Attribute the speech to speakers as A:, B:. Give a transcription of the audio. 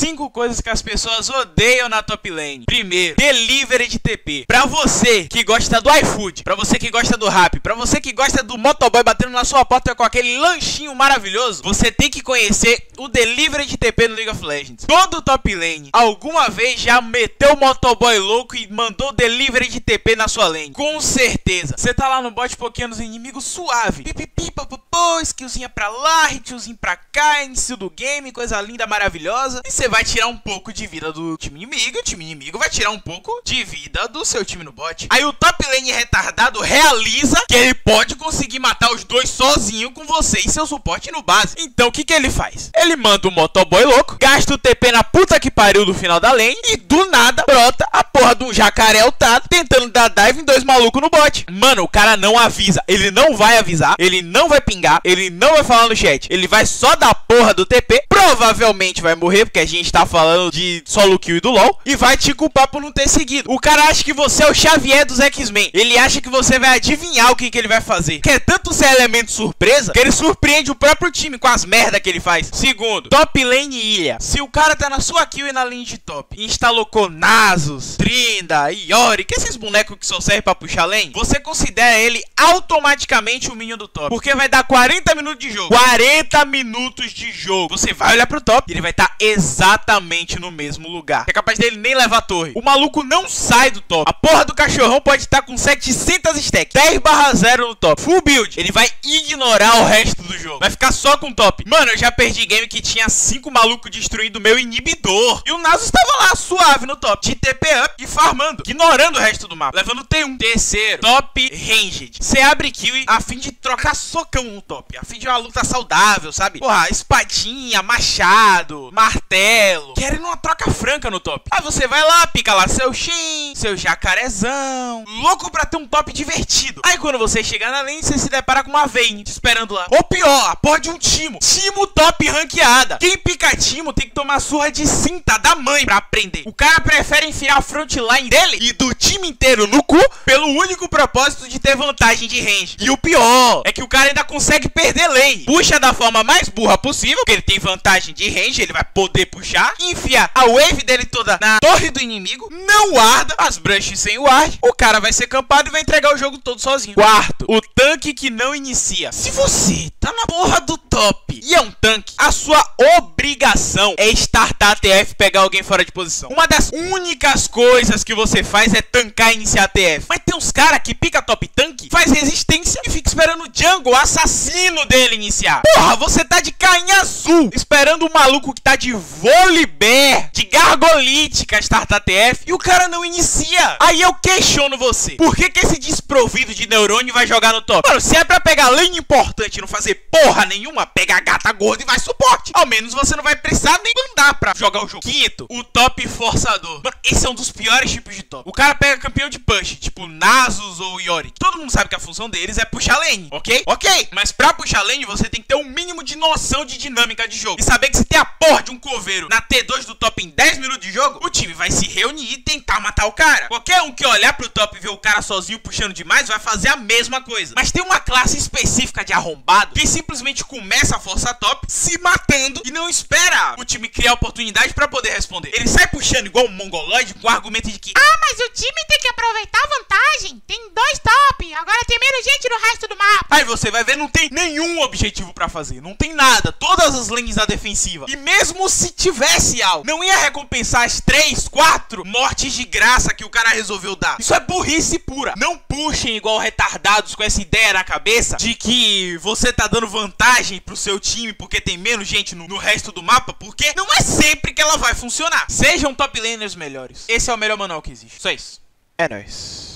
A: 5 coisas que as pessoas odeiam na top lane. Primeiro, delivery de TP. Pra você que gosta do iFood, pra você que gosta do Rap, pra você que gosta do motoboy batendo na sua porta com aquele lanchinho maravilhoso, você tem que conhecer o delivery de TP no League of Legends. Todo top lane alguma vez já meteu o motoboy louco e mandou delivery de TP na sua lane. Com certeza. Você tá lá no bot pokeando os inimigos suave. Pipipi, papapô, skillzinha pra lá, hitzinho pra cá, início do game, coisa linda, maravilhosa. E você vai tirar um pouco de vida do time inimigo, o time inimigo vai tirar um pouco de vida do seu time no bot. Aí o top lane retardado realiza que ele pode conseguir matar os dois sozinho com você e seu suporte no base. Então o que que ele faz? Ele manda o motoboy louco, gasta o TP na puta que pariu do final da lane e do nada brota a porra de um jacaré altado tentando dar dive em dois malucos no bot. Mano, o cara não avisa, ele não vai avisar, ele não vai pingar, ele não vai falar no chat, ele vai só dar porra do TP, provavelmente vai morrer, porque a gente tá falando de solo kill e do LoL, e vai te culpar por não ter seguido. O cara acha que você é o Xavier dos X-Men, ele acha que você vai adivinhar o que, que ele vai fazer. Quer tanto ser elemento surpresa, que ele surpreende o próprio time com as merda que ele faz. Segundo, top lane ilha. Se o cara tá na sua kill e na linha de top, e instalou Nasus, Trinda, Yorick, esses bonecos que só servem pra puxar lane, você considera ele automaticamente o minion do top. Porque vai dar 40 minutos de jogo. 40 minutos de jogo. Você vai olhar pro top e ele vai estar tá exatamente no mesmo lugar. É capaz dele nem levar a torre. O maluco não sai do top. A porra do cachorrão pode estar tá com 700 stacks. 10 barra 0 no top. Full build. Ele vai ignorar o resto do jogo. Vai ficar só com top. Mano, eu já perdi game que tinha 5 malucos destruindo meu inibidor. E o Nasus estava lá, suave no top. De TP up e farmando. Ignorando o resto do mapa. Levando T1. Terceiro, top ranged. Você abre kill a fim de trocar socão no top. A fim de uma luta saudável, sabe? Porra, espadinha, machado, martelo. Querendo uma troca franca no top. Aí você vai lá, pica lá seu Shin, seu jacarezão. Louco pra ter um top divertido. Aí quando você chegar na lane, você se depara com uma Vayne te esperando lá. Ou pior, a porra de um Timo. Timo top ranqueada. Quem pica Timo tem que tomar surra de cinta da mãe pra aprender. O cara prefere enfiar a frontline dele e do time inteiro no cu pelo único propósito de ter vantagem de range. E o pior é que o cara ainda consegue perder lane. Puxa da forma mais burra possível, porque ele tem vantagem de range, ele vai poder puxar. Enfia a wave dele toda na torre do inimigo. Não guarda as brushes sem ward. O cara vai ser campado e vai entregar o jogo todo sozinho. Quarto, o tanque que não inicia. Se você tá na porra do top e é um tanque, a sua obrigação é startar a TF e pegar alguém fora de posição. Uma das únicas coisas que você faz é tancar e iniciar a TF. Mas tem uns caras que pica top tanque, faz resistência e fica esperando o jungle, o assassino dele iniciar. Porra, você tá de cainha azul, esperando o maluco que tá de Volibear, de Gargolítica startar TF e o cara não inicia. Aí eu questiono você, por que que esse desprovido de neurônio vai jogar no top? Mano, se é pra pegar lane importante e não fazer porra nenhuma, pega a gata gorda e vai suporte. Ao menos você não vai precisar nem mandar pra jogar o jogo. Quinto, o top forçador. Mano, esse é um dos piores tipos de top. O cara pega campeão de push, tipo Nasus ou Yorick. Todo mundo sabe que a função deles é puxar lane, ok? Ok, mas pra puxar lane você tem que ter um mínimo de noção de dinâmica de jogo. E saber que se tem a porra de um coveiro na T2 do top em 10 minutos de jogo, o time vai se reunir e tentar matar o cara. Qualquer um que olhar pro top e ver o cara sozinho puxando demais vai fazer a mesma coisa. Mas tem uma classe específica de arrombado que simplesmente começa a forçar top se matando e não espera o time criar oportunidade para poder responder. Ele sai puxando igual um mongoloide com o argumento de que
B: Ah, mas o time tem que aproveitar a vantagem. Tem dois top, agora tem menos gente no resto do mapa.
A: Aí você vai ver, não tem nenhum objetivo para fazer, não tem nada, todas as lanes na defensiva. E mesmo se tivesse algo, não ia recompensar as 3, 4 mortes de graça que o cara resolveu dar. Isso é burrice pura. Não puxem igual retardados com essa ideia na cabeça de que você tá dando vantagem pro seu time porque tem menos gente no, no resto do mapa, porque não é sempre que ela vai funcionar. Sejam top laners melhores. Esse é o melhor manual que existe. Só isso. É nóis.